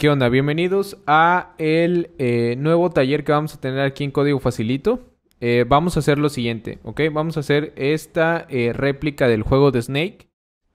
¿Qué onda? Bienvenidos a el eh, nuevo taller que vamos a tener aquí en Código Facilito. Eh, vamos a hacer lo siguiente, ¿ok? Vamos a hacer esta eh, réplica del juego de Snake.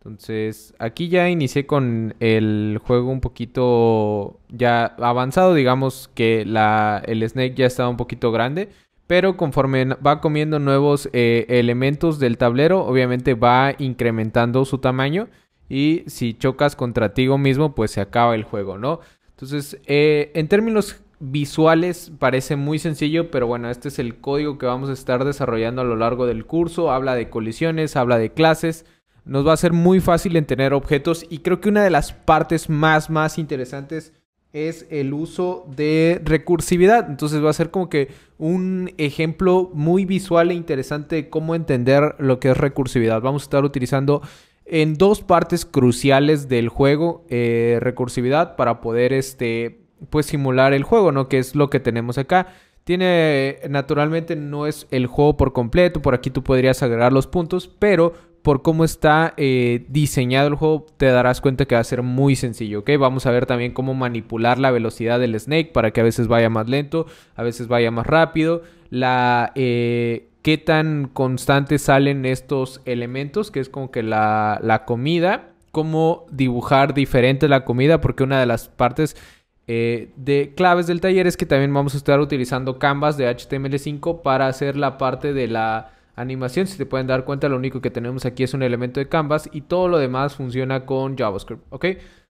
Entonces, aquí ya inicié con el juego un poquito ya avanzado. Digamos que el Snake ya estaba un poquito grande. Pero conforme va comiendo nuevos elementos del tablero, obviamente va incrementando su tamaño. Y si chocas contra ti mismo, pues se acaba el juego, ¿no? Entonces, eh, en términos visuales parece muy sencillo, pero bueno, este es el código que vamos a estar desarrollando a lo largo del curso. Habla de colisiones, habla de clases. Nos va a ser muy fácil en tener objetos y creo que una de las partes más, más interesantes es el uso de recursividad. Entonces va a ser como que un ejemplo muy visual e interesante de cómo entender lo que es recursividad. Vamos a estar utilizando en dos partes cruciales del juego, eh, recursividad, para poder este, pues simular el juego, ¿no? Que es lo que tenemos acá. Tiene, naturalmente no es el juego por completo, por aquí tú podrías agregar los puntos, pero por cómo está eh, diseñado el juego te darás cuenta que va a ser muy sencillo, ¿ok? Vamos a ver también cómo manipular la velocidad del Snake para que a veces vaya más lento, a veces vaya más rápido. La... Eh, qué tan constantes salen estos elementos, que es como que la, comida, cómo dibujar diferente la comida, porque una de las partes eh, de claves del taller es que también vamos a estar utilizando Canvas de HTML5 para hacer la parte de la animación. Si te pueden dar cuenta, lo único que tenemos aquí es un elemento de Canvas y todo lo demás funciona con JavaScript, ¿ok?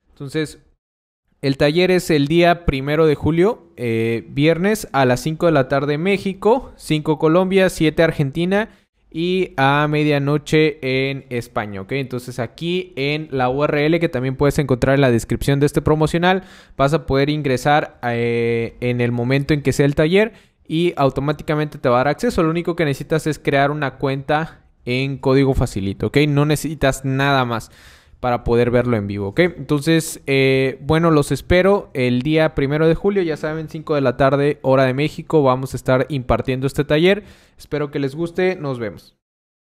Entonces, el taller es el día primero de julio, eh, viernes a las 5 de la tarde México, 5 Colombia, 7 Argentina y a medianoche en España, ¿ok? Entonces aquí en la URL que también puedes encontrar en la descripción de este promocional, vas a poder ingresar eh, en el momento en que sea el taller y automáticamente te va a dar acceso. Lo único que necesitas es crear una cuenta en código facilito, ¿ok? No necesitas nada más para poder verlo en vivo, ¿ok? Entonces, eh, bueno, los espero el día primero de julio, ya saben, 5 de la tarde, hora de México, vamos a estar impartiendo este taller. Espero que les guste, nos vemos.